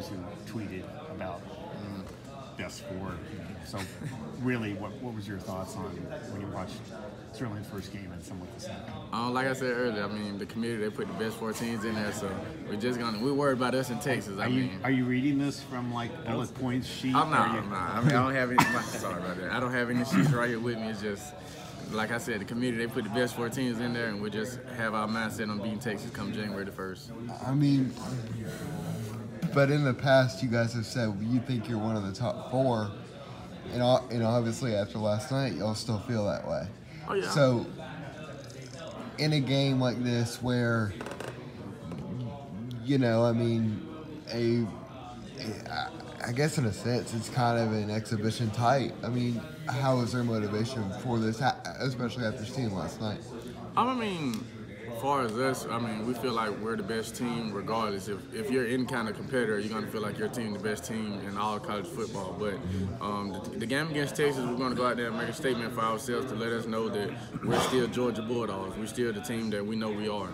players who tweeted about best four. So, really, what what was your thoughts on when you watched certainly the first game and somewhat the second? Um, like I said earlier, I mean the committee they put the best four teams in there, so we're just gonna we're worried about us in Texas. I Are you mean, are you reading this from like bullet points sheet? I'm not. I'm not. I mean, I don't have any. sorry about that. I don't have any sheets right here with me. It's just, like I said, the committee they put the best four teams in there, and we just have our mindset on beating Texas come January the first. I mean, but in the past, you guys have said you think you're one of the top four, and and obviously after last night, y'all still feel that way. Oh yeah. So, in a game like this, where you know, I mean, a, a I guess in a sense, it's kind of an exhibition type. I mean, how is their motivation for this, especially after seeing last night? Um, I mean, as far as us, I mean, we feel like we're the best team regardless. If, if you're any kind of competitor, you're going to feel like your team the best team in all college football. But um, the, the game against Texas, we're going to go out there and make a statement for ourselves to let us know that we're still Georgia Bulldogs. We're still the team that we know we are.